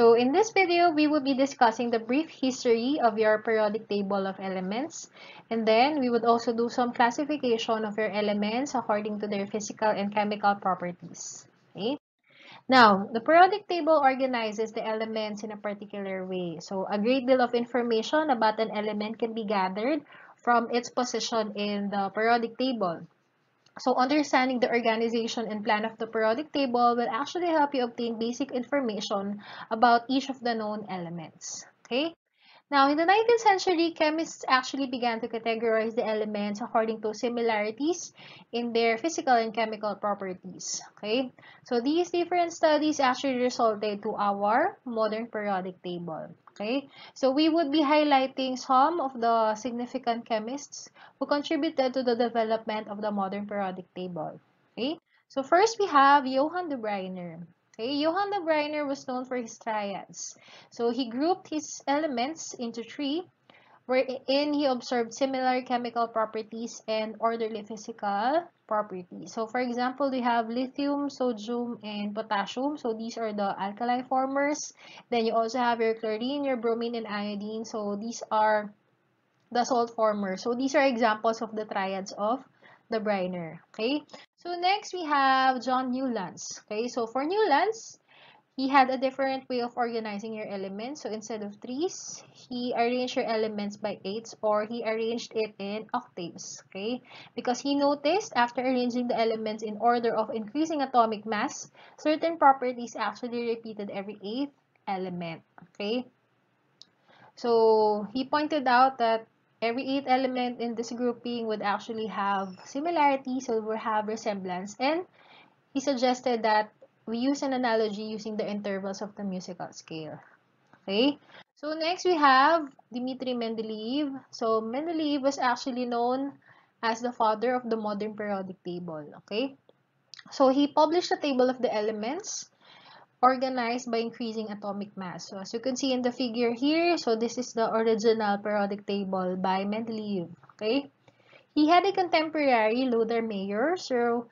So in this video, we will be discussing the brief history of your periodic table of elements. And then we would also do some classification of your elements according to their physical and chemical properties. Okay? Now, the periodic table organizes the elements in a particular way. So a great deal of information about an element can be gathered from its position in the periodic table. So understanding the organization and plan of the periodic table will actually help you obtain basic information about each of the known elements. Okay? Now, in the 19th century, chemists actually began to categorize the elements according to similarities in their physical and chemical properties. Okay? So, these different studies actually resulted to our modern periodic table. Okay, so we would be highlighting some of the significant chemists who contributed to the development of the modern periodic table. Okay, so first we have Johann Döbereiner. Okay, Johann Döbereiner was known for his triads. So he grouped his elements into three, wherein he observed similar chemical properties and orderly physical properties. So for example, we have lithium, sodium, and potassium. So these are the alkali formers. Then you also have your chlorine, your bromine, and iodine. So these are the salt formers. So these are examples of the triads of the Bruijner. Okay. So next we have John Newlands. Okay. So for Newlands, he had a different way of organizing your elements. So instead of threes, he arranged your elements by eights or he arranged it in octaves, okay? Because he noticed after arranging the elements in order of increasing atomic mass, certain properties actually repeated every eighth element, okay? So he pointed out that every eighth element in this grouping would actually have similarities, so will have resemblance, and he suggested that we use an analogy using the intervals of the musical scale. Okay, so next we have Dmitri Mendeleev. So Mendeleev was actually known as the father of the modern periodic table. Okay, so he published a table of the elements organized by increasing atomic mass. So as you can see in the figure here, so this is the original periodic table by Mendeleev. Okay, he had a contemporary Lothar Meyer. So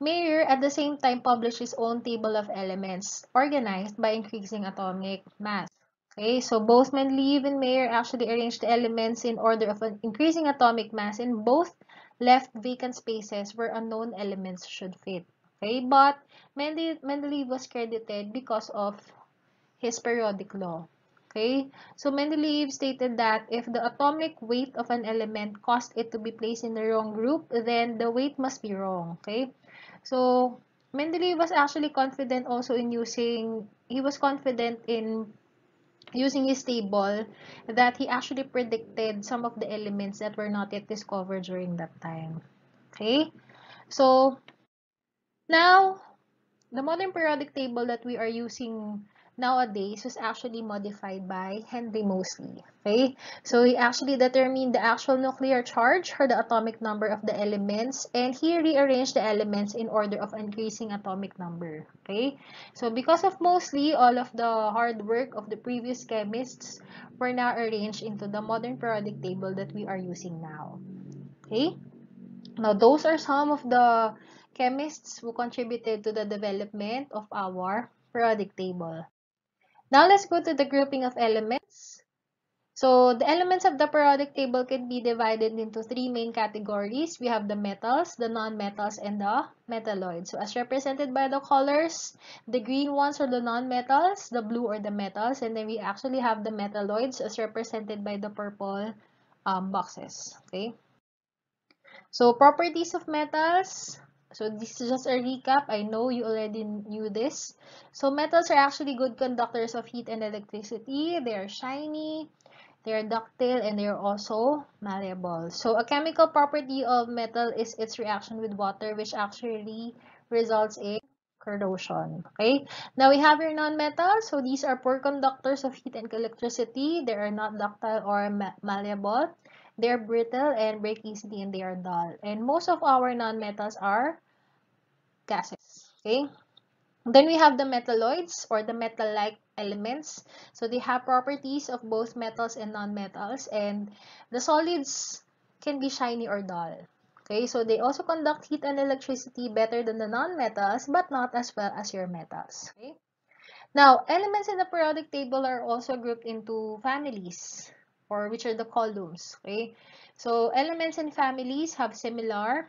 Meyer at the same time published his own table of elements organized by increasing atomic mass. Okay, so both Mendeleev and Meyer actually arranged the elements in order of increasing atomic mass and both left vacant spaces where unknown elements should fit. Okay, but Mendeleev was credited because of his periodic law. Okay, so Mendeleev stated that if the atomic weight of an element caused it to be placed in the wrong group, then the weight must be wrong. Okay, so Mendeleev was actually confident also in using, he was confident in using his table that he actually predicted some of the elements that were not yet discovered during that time. Okay, so now the modern periodic table that we are using nowadays was actually modified by Henry Moseley. Okay, so he actually determined the actual nuclear charge or the atomic number of the elements and he rearranged the elements in order of increasing atomic number. Okay, so because of Moseley, all of the hard work of the previous chemists were now arranged into the modern periodic table that we are using now. Okay, now those are some of the chemists who contributed to the development of our periodic table. Now let's go to the grouping of elements. So the elements of the periodic table can be divided into three main categories. We have the metals, the non-metals, and the metalloids. So as represented by the colors, the green ones are the non-metals, the blue are the metals, and then we actually have the metalloids as represented by the purple um, boxes. Okay. So properties of metals, so this is just a recap. I know you already knew this. So metals are actually good conductors of heat and electricity. They are shiny, they are ductile, and they are also malleable. So a chemical property of metal is its reaction with water, which actually results in corrosion. Okay. Now we have your non-metals. So these are poor conductors of heat and electricity. They are not ductile or ma malleable. They're brittle and break easily and they are dull. And most of our non-metals are gases. Okay. Then we have the metalloids or the metal-like elements. So they have properties of both metals and non-metals. And the solids can be shiny or dull. Okay, so they also conduct heat and electricity better than the non-metals, but not as well as your metals. Okay. Now, elements in the periodic table are also grouped into families, or which are the columns, okay? So, elements and families have similar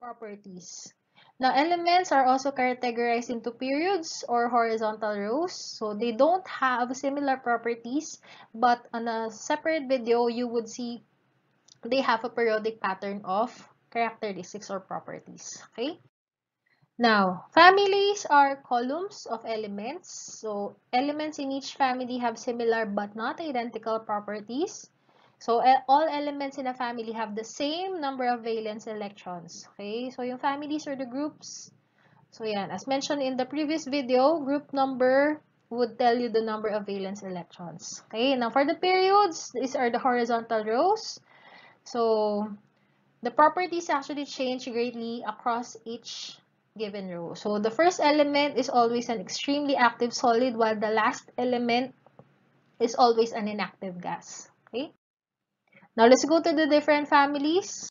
properties. Now, elements are also categorized into periods or horizontal rows. So, they don't have similar properties, but on a separate video, you would see they have a periodic pattern of characteristics or properties, okay? Now, families are columns of elements. So, elements in each family have similar but not identical properties. So, all elements in a family have the same number of valence electrons. Okay, so yung families are the groups. So, yan. As mentioned in the previous video, group number would tell you the number of valence electrons. Okay, now for the periods, these are the horizontal rows. So, the properties actually change greatly across each given row. So the first element is always an extremely active solid while the last element is always an inactive gas. Okay. Now let's go to the different families.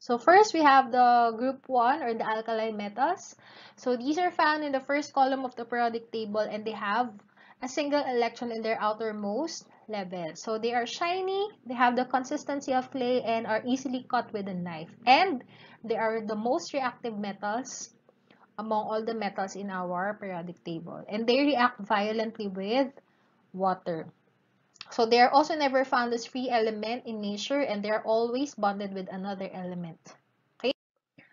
So first we have the group 1 or the alkali metals. So these are found in the first column of the periodic table and they have a single electron in their outermost level. So they are shiny, they have the consistency of clay and are easily cut with a knife. And they are the most reactive metals among all the metals in our periodic table. And they react violently with water. So they are also never found as free element in nature and they are always bonded with another element. Okay.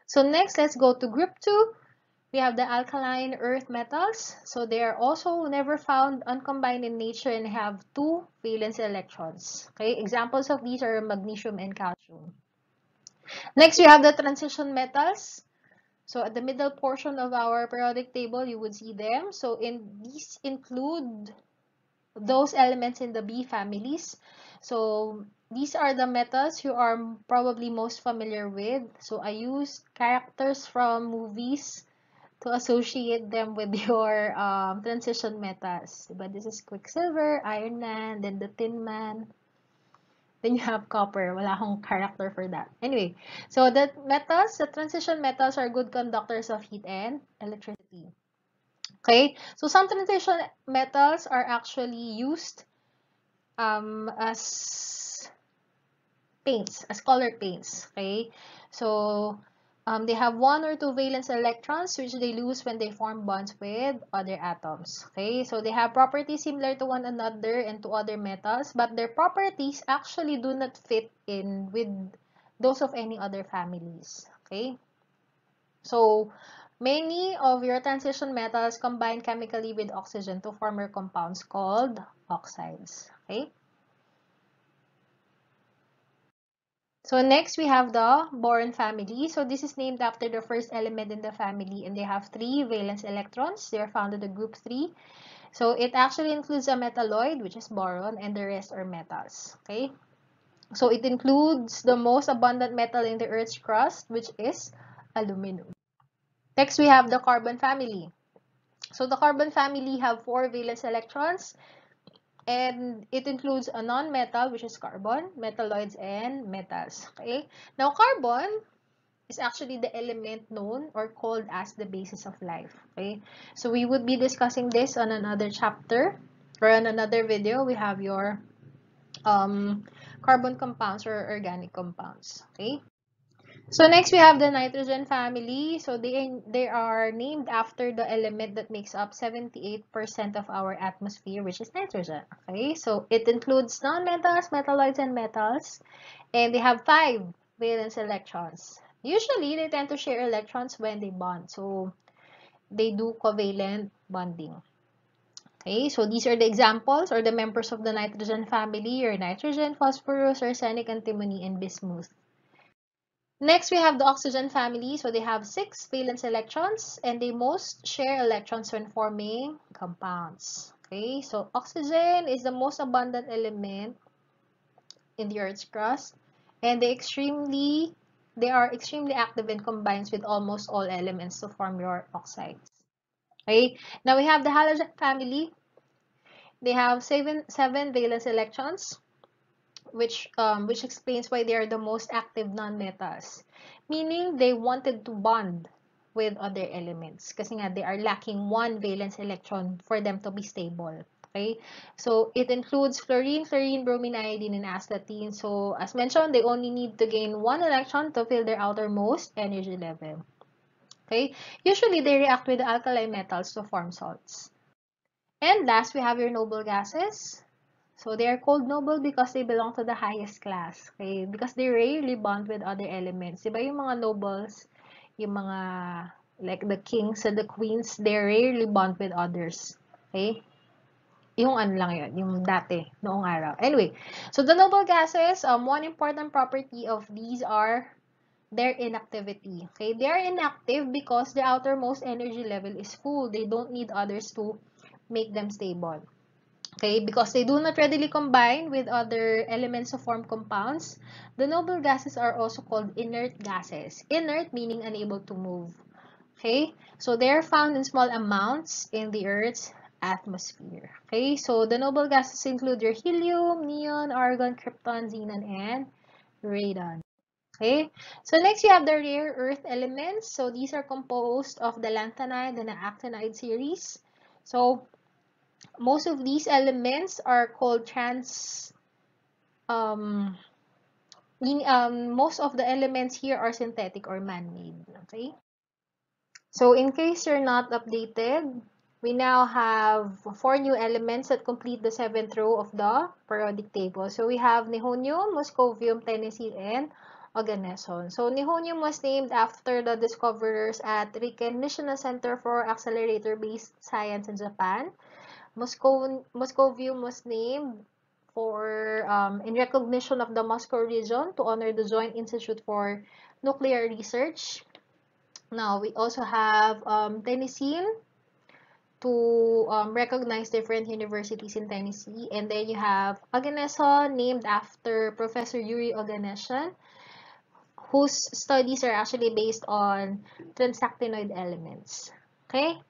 So next, let's go to group 2. We have the alkaline earth metals. So they are also never found uncombined in nature and have two valence electrons. Okay. Examples of these are magnesium and calcium. Next, we have the transition metals. So at the middle portion of our periodic table, you would see them. So in these include those elements in the B families. So these are the metals you are probably most familiar with. So I use characters from movies to associate them with your um, transition metals. But this is Quicksilver, Iron Man, then the Tin Man, then you have copper. Wala akong character for that. Anyway, so the metals, the transition metals are good conductors of heat and electricity. Okay, so some transition metals are actually used um, as paints, as color paints. Okay, so um, they have one or two valence electrons which they lose when they form bonds with other atoms. Okay, so they have properties similar to one another and to other metals, but their properties actually do not fit in with those of any other families. Okay, so many of your transition metals combine chemically with oxygen to form compounds called oxides. Okay. So next we have the boron family. So this is named after the first element in the family and they have three valence electrons. They are found in the group 3. So it actually includes a metalloid which is boron and the rest are metals. Okay. So it includes the most abundant metal in the Earth's crust which is aluminum. Next we have the carbon family. So the carbon family have four valence electrons and it includes a non-metal which is carbon, metalloids, and metals. Okay. Now carbon is actually the element known or called as the basis of life. Okay. So we would be discussing this on another chapter or on another video. We have your um, carbon compounds or organic compounds. Okay. So next we have the nitrogen family. So they, they are named after the element that makes up 78% of our atmosphere, which is nitrogen. Okay, so it includes non-metals, metalloids, and metals. And they have five valence electrons. Usually, they tend to share electrons when they bond. So they do covalent bonding. Okay, so these are the examples or the members of the nitrogen family, your nitrogen, phosphorus, arsenic, antimony, and bismuth. Next, we have the oxygen family. So they have six valence electrons and they most share electrons when forming compounds. Okay, so oxygen is the most abundant element in the Earth's crust and they extremely they are extremely active and combines with almost all elements to form your oxides. Okay, now we have the halogen family. They have seven, seven valence electrons which um, which explains why they are the most active nonmetals, meaning they wanted to bond with other elements. Kasi nga, they are lacking one valence electron for them to be stable. Okay, so it includes fluorine, fluorine, bromine, iodine, and astatine. So as mentioned, they only need to gain one electron to fill their outermost energy level. Okay, usually they react with the alkali metals to form salts. And last, we have your noble gases. So they are called noble because they belong to the highest class. Okay, because they rarely bond with other elements. Diba yung mga nobles, yung mga like the kings and the queens, they rarely bond with others. Okay, yung ano lang yun, yung dati, noong araw. Anyway, so the noble gases, um, one important property of these are their inactivity. Okay, they are inactive because the outermost energy level is full. They don't need others to make them stable. Okay, because they do not readily combine with other elements to form compounds, the noble gases are also called inert gases. Inert meaning unable to move. Okay, so they are found in small amounts in the Earth's atmosphere. Okay, so the noble gases include your helium, neon, argon, krypton, xenon, and radon. Okay, so next you have the rare earth elements. So these are composed of the lanthanide and the actinide series. So most of these elements are called trans um, um, most of the elements here are synthetic or man-made. Okay. So in case you're not updated, we now have four new elements that complete the seventh row of the periodic table. So we have nihonium, moscovium, tennessine, and oganesson. So nihonium was named after the discoverers at Riken National Center for Accelerator-Based Science in Japan. Moscow, Moscovium was named for um, in recognition of the Moscow region to honor the Joint Institute for Nuclear Research. Now, we also have um, Tennessine, to um, recognize different universities in Tennessee. And then you have Oganesson, named after Professor Yuri Oganessian, whose studies are actually based on transactinoid elements. Okay?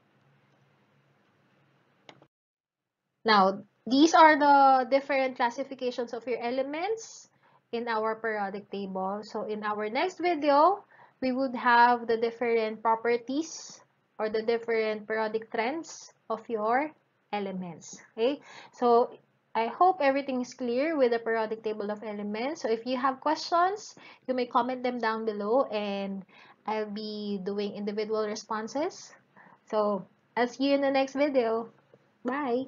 Now, these are the different classifications of your elements in our periodic table. So, in our next video, we would have the different properties or the different periodic trends of your elements. Okay, so I hope everything is clear with the periodic table of elements. So if you have questions, you may comment them down below and I'll be doing individual responses. So I'll see you in the next video. Bye!